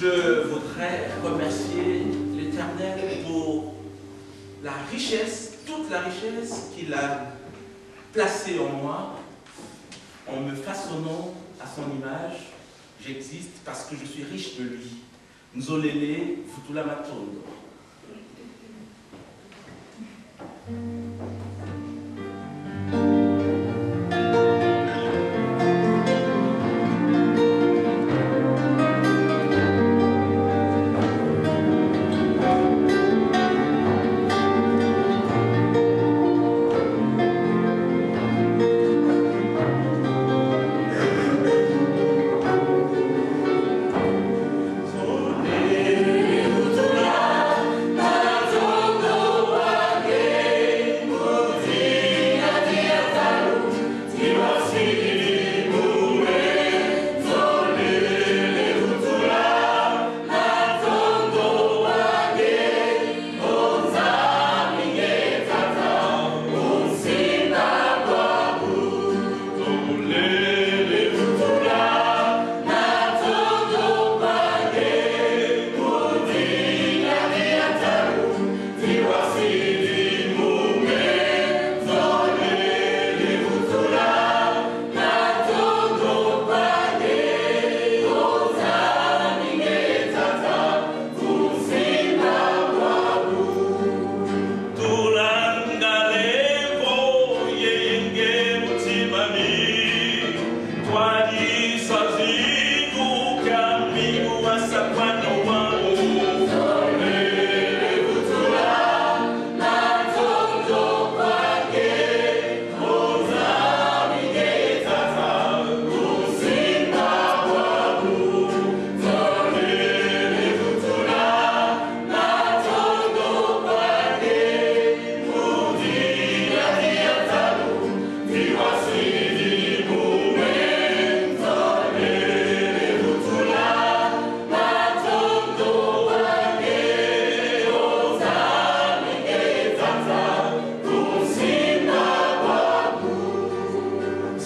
je voudrais remercier l'Éternel pour la richesse, toute la richesse qu'il a placée en moi, en me façonnant à son image. J'existe parce que je suis riche de lui. Nzolele Futula Matondo.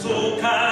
so kind.